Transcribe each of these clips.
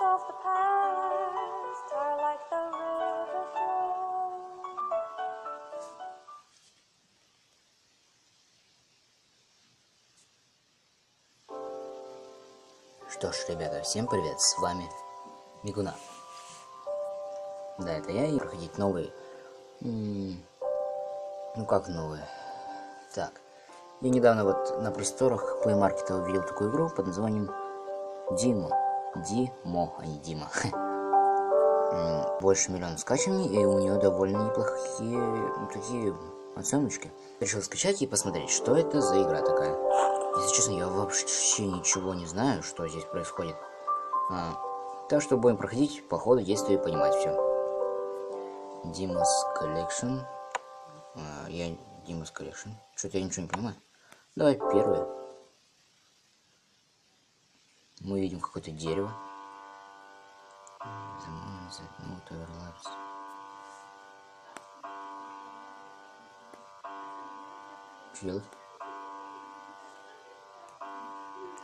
Of the past are like the river flow. Что ж, ребята, всем привет, с вами Мигуна. Да, это я и проходить новые. м, Ну как новые? Так, я недавно вот на просторах Play Market увидел такую игру под названием Димо. Димо, а не Дима. Больше миллиона скачиваний, и у нее довольно неплохие такие оценочки. Решил скачать и посмотреть, что это за игра такая. Если честно, я вообще ничего не знаю, что здесь происходит. А, так что будем проходить по ходу действия и понимать все. Димас Collection. А, я Димас Collection. Что-то я ничего не понимаю. Давай первое. Мы видим какое-то дерево. Что?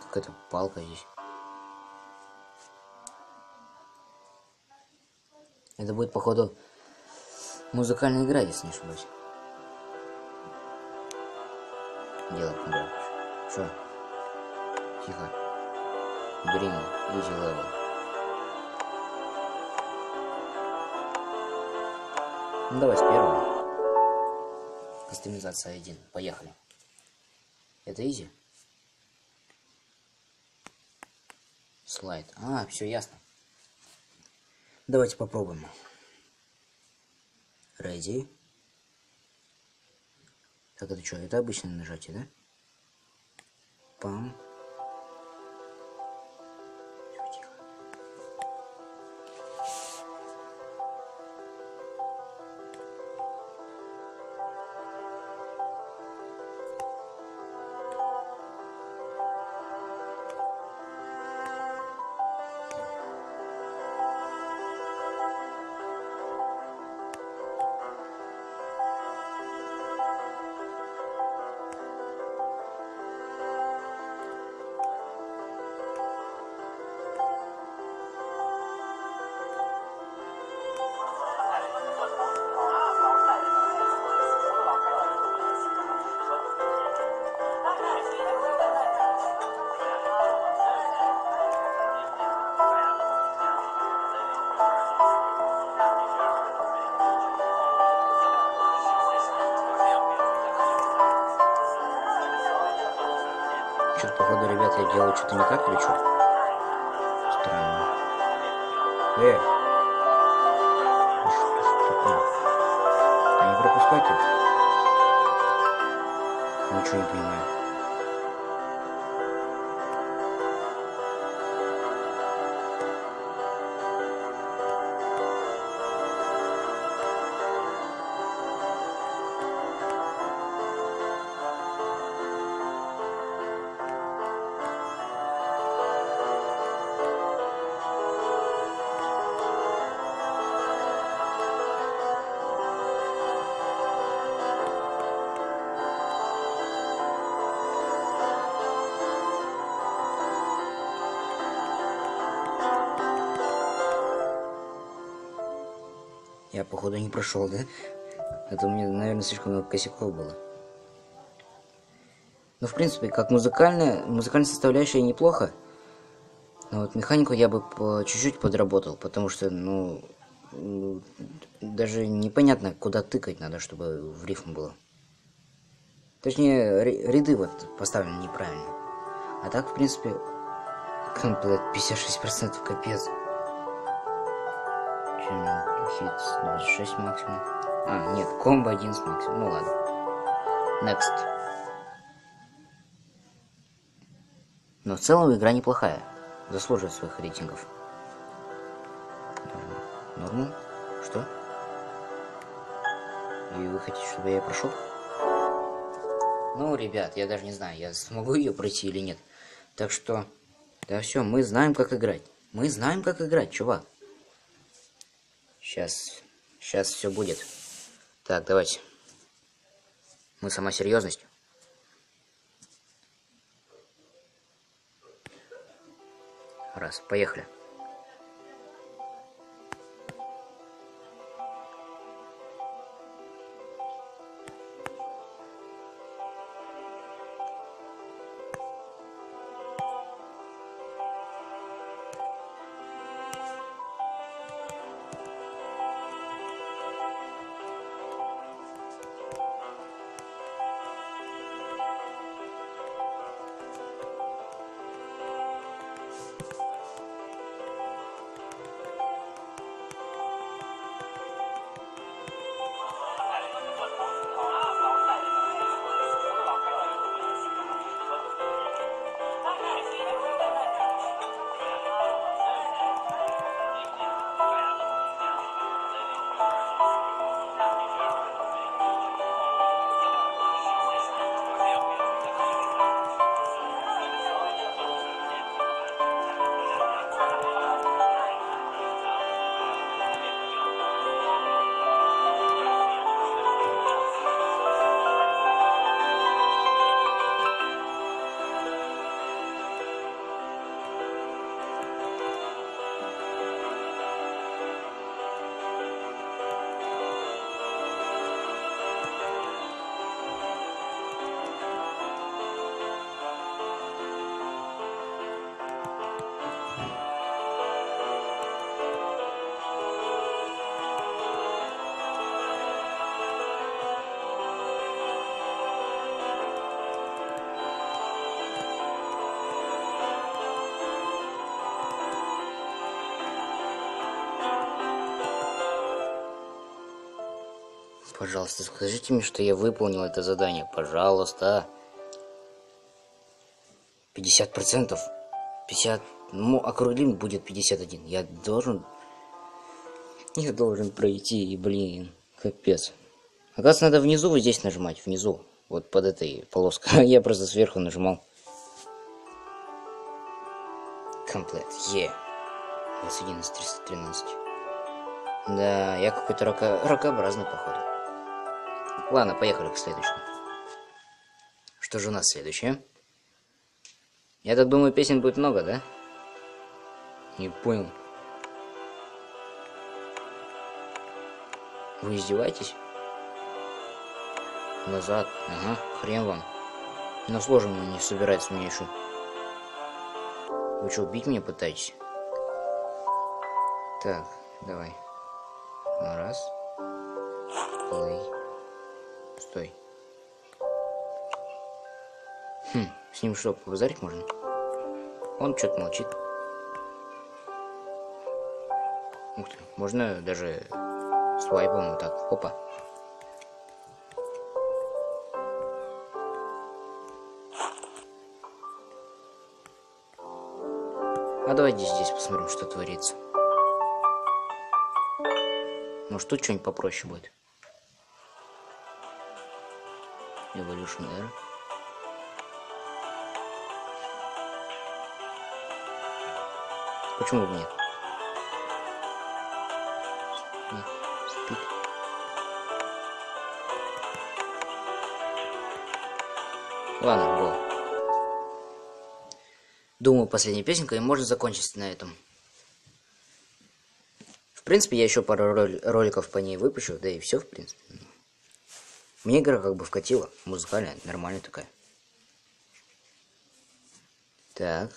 Какая-то палка здесь. Это будет, походу, музыкальная игра, если не ошибаюсь. Дело понравилось. Что? Тихо. Dream, easy level. Ну давай с первого. Кастомизация 1. Поехали. Это изи? Слайд. А, все ясно. Давайте попробуем. Ready. Так, это что? Это обычное нажатие, да? Пам. Что-то, походу, ребята, я делаю что-то не так или что? Странно. Э! Что ж такое? Да не пропускайте. Ничего не понимаю. Я, походу, не прошел, да? Это у меня, наверное, слишком много косяков было. Ну, в принципе, как музыкальная, музыкальная составляющая неплохо. Но вот механику я бы по чуть-чуть подработал, потому что, ну, даже непонятно, куда тыкать надо, чтобы в рифм было. Точнее, ряды вот поставлены неправильно. А так, в принципе, комплект 56% капец. Хит 26 максимум. А, нет, комбо 11 максимум. Ну ладно. Next. Но в целом игра неплохая. Заслуживает своих рейтингов. Нормал? Что? И вы хотите, чтобы я прошел? Ну, ребят, я даже не знаю, я смогу ее пройти или нет. Так что, да все, мы знаем, как играть. Мы знаем, как играть, чувак. Сейчас, сейчас все будет. Так, давайте. Мы сама серьезность. Раз, поехали. Пожалуйста, скажите мне, что я выполнил это задание. Пожалуйста. 50%. 50... Ну, округлим будет 51. Я должен... Я должен пройти, и, блин, капец. Оказывается, надо внизу вот здесь нажимать, внизу. Вот под этой полоской. Я просто сверху нажимал. Комплект. Е. 21 из 313. Да, я какой-то рака... ракообразный, походу. Ладно, поехали к следующему. Что же у нас следующее? Я так думаю, песен будет много, да? Не понял. Вы издеваетесь? Назад. Ага, хрен вам. На сложном не собирается мне еще. Вы что, убить меня пытаетесь? Так, давай. Раз. Плей. Стой. Хм, с ним что, побазарить можно? Он что-то молчит. Ух ты, можно даже свайпом вот так. Опа. А давайте здесь посмотрим, что творится. Может тут что-нибудь попроще будет. R. Почему бы нет? Нет, спит. Ладно, го. Думаю, последняя песенка, и можно закончить на этом. В принципе, я еще пару роликов по ней выпущу, да и все, в принципе. Мне игра как бы вкатила, музыкальная, нормальная такая. Так.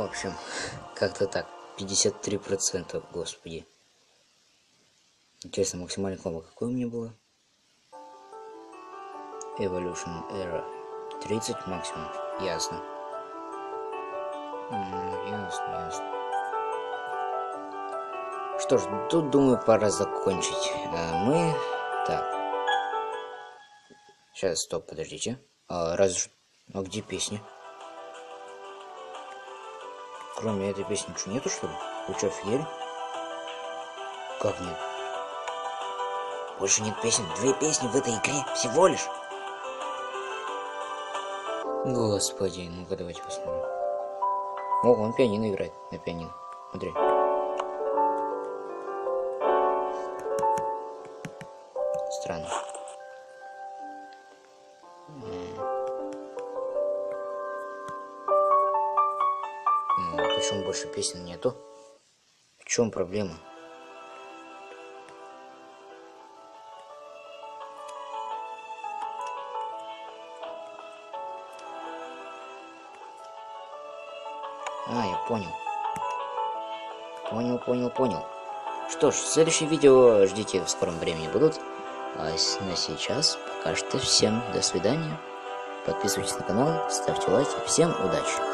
Общем, как-то так. 53%, господи. Интересно, максимальный комбо какое у меня было? Evolution Era. 30 максимум. Ясно. Ясно, ясно. Что ж, тут, думаю, пора закончить. А мы... Так. Сейчас, стоп, подождите. А, что... А где песни? Кроме этой песни ничего нету, что ли? Вы что, офигели? Как нет? Больше нет песен. Две песни в этой игре всего лишь. Господи, ну-ка давайте посмотрим. О, он пианино играет, на пианино. Смотри. Больше песен нету? В чем проблема? А, я понял. Понял, понял, понял. Что ж, следующее видео ждите в скором времени будут. А на сейчас пока что всем до свидания. Подписывайтесь на канал, ставьте лайки. Всем удачи!